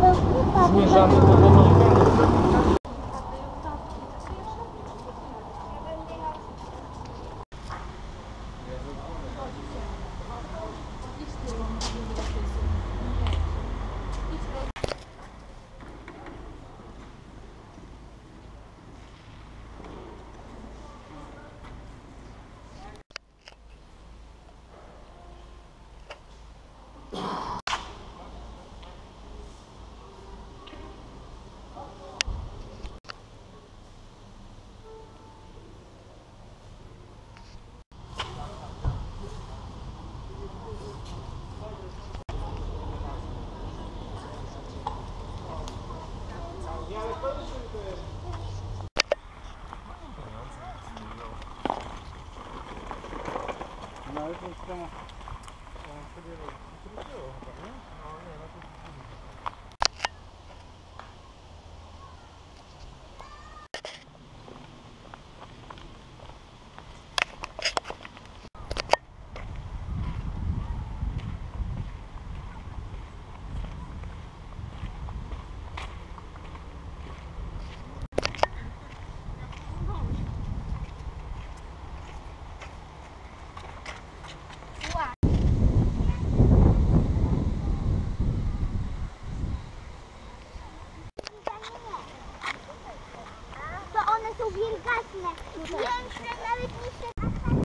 Вы сами. Olha como tá. Wielgachne. Większe nawet niż te